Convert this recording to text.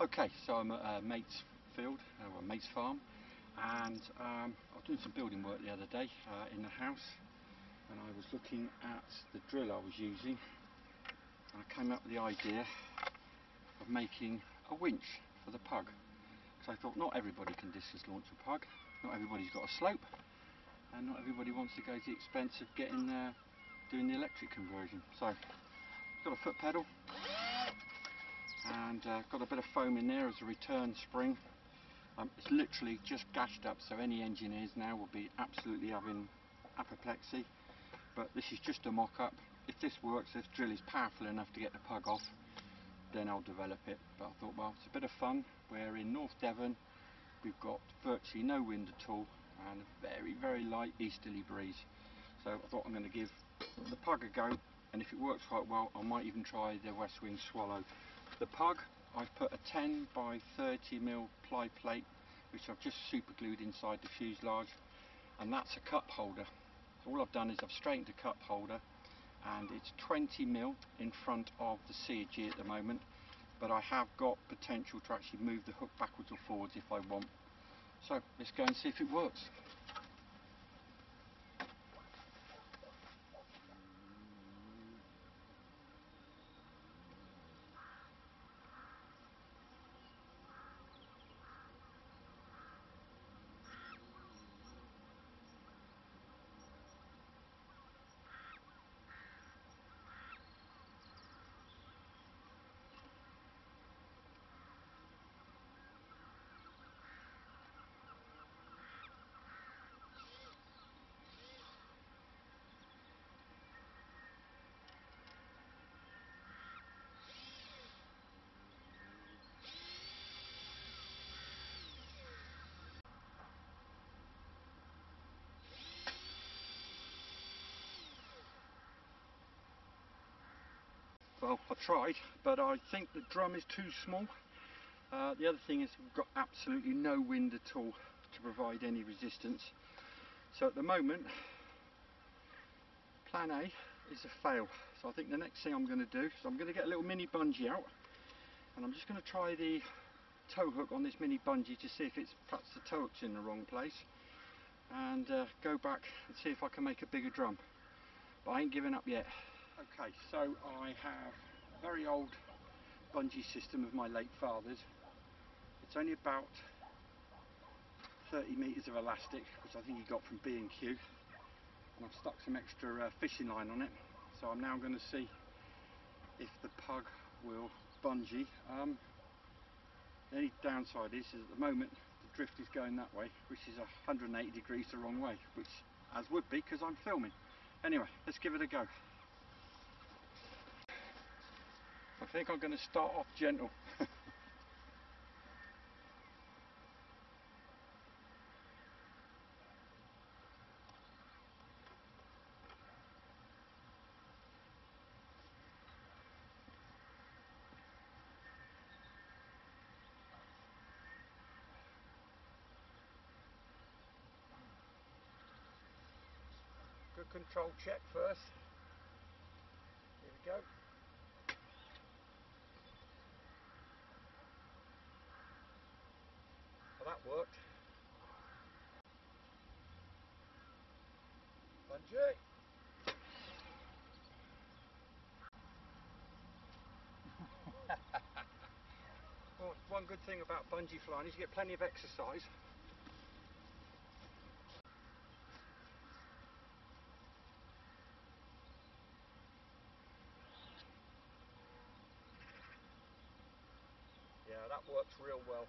Okay, so I'm at uh, mate's field, uh, well, mate's farm, and um, I was doing some building work the other day uh, in the house, and I was looking at the drill I was using, and I came up with the idea of making a winch for the pug. Because I thought not everybody can discus launch a pug, not everybody's got a slope, and not everybody wants to go to the expense of getting uh, doing the electric conversion. So, got a foot pedal, and uh, got a bit of foam in there as a return spring. Um, it's literally just gashed up so any engineers now will be absolutely having apoplexy. But this is just a mock-up. If this works this drill is powerful enough to get the pug off then I'll develop it. But I thought well it's a bit of fun. We're in North Devon. We've got virtually no wind at all and a very very light easterly breeze. So I thought I'm going to give the pug a go and if it works quite well I might even try the West Wing Swallow the pug, I've put a 10 by 30 mil ply plate which I've just super glued inside the fuselage and that's a cup holder. All I've done is I've straightened the cup holder and it's 20 mil in front of the CG at the moment but I have got potential to actually move the hook backwards or forwards if I want. So let's go and see if it works. Well I tried but I think the drum is too small. Uh, the other thing is we've got absolutely no wind at all to provide any resistance. So at the moment plan A is a fail. So I think the next thing I'm going to do is I'm going to get a little mini bungee out and I'm just going to try the tow hook on this mini bungee to see if it's perhaps the tow hook's in the wrong place and uh, go back and see if I can make a bigger drum. But I ain't giving up yet Okay, so I have a very old bungee system of my late father's. It's only about 30 metres of elastic, which I think he got from B&Q. And I've stuck some extra uh, fishing line on it. So I'm now going to see if the pug will bungee. Um, the only downside is, is at the moment the drift is going that way, which is 180 degrees the wrong way, which as would be because I'm filming. Anyway, let's give it a go. I think I'm going to start off gentle. Good control check first. Here we go. That. Bungee. well, one good thing about bungee flying is you get plenty of exercise. Yeah, that works real well.